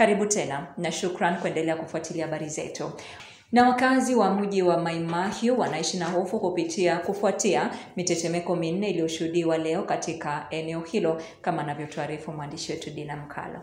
Karibu tena na shukran kuendelea kufuatilia habari zetu. Na wakazi wa mji wa Maimahiu wanaishi na hofu kupitia kufuatia mitetemeko minne iliyoshuhudiwa leo katika eneo hilo, kama anavyotuarifu mwandishi wetu Dina Mkalo.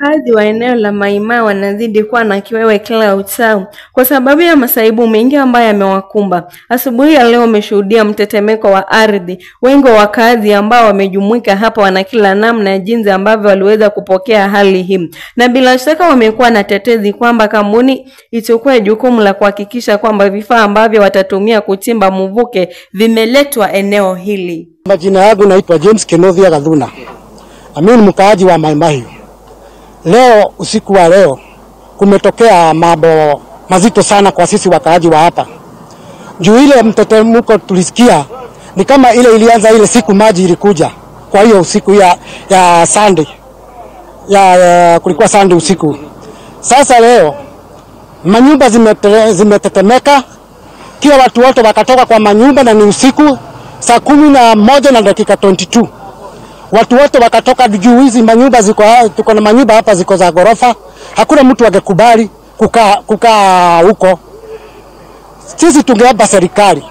Wakazi wa eneo la Maimai wanazidi kuwa na kiwewe kila uchao kwa sababu ya masaibu mengi ambayo yamewakumba. Asubuhi ya leo wameshuhudia mtetemeko wa ardhi. Wengi wa wakazi ambao wamejumuika hapa wana kila namna ya jinsi ambavyo waliweza kupokea hali hii, na bila shaka wamekuwa na tetezi kwamba kampuni ichukue jukumu la kuhakikisha kwamba vifaa ambavyo watatumia kuchimba mvuke vimeletwa eneo hili. Majina yangu naitwa James Kenovia Gadhuna, Mimi mkaaji wa Mai Mahiu. Leo usiku wa leo kumetokea mambo mazito sana kwa sisi wakaaji wa hapa. Juu ile mtetemko tulisikia ni kama ile ilianza ile siku maji ilikuja. Kwa hiyo usiku ya, ya Sunday ya, ya kulikuwa Sunday usiku. Sasa leo manyumba zimetetemeka, kila watu wote wakatoka kwa manyumba na ni usiku saa kumi na moja na dakika 22 watu wote wakatoka juu. Hizi manyumba ziko, tuko na manyumba hapa ziko za ghorofa, hakuna mtu angekubali kukaa kukaa huko. Sisi tungeomba serikali,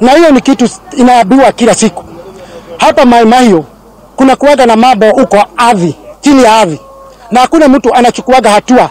na hiyo ni kitu inaambiwa kila siku hapa Mai Mahiu. Kuna kuwaga na mambo huko ardhi, chini ya ardhi, na hakuna mtu anachukuaga hatua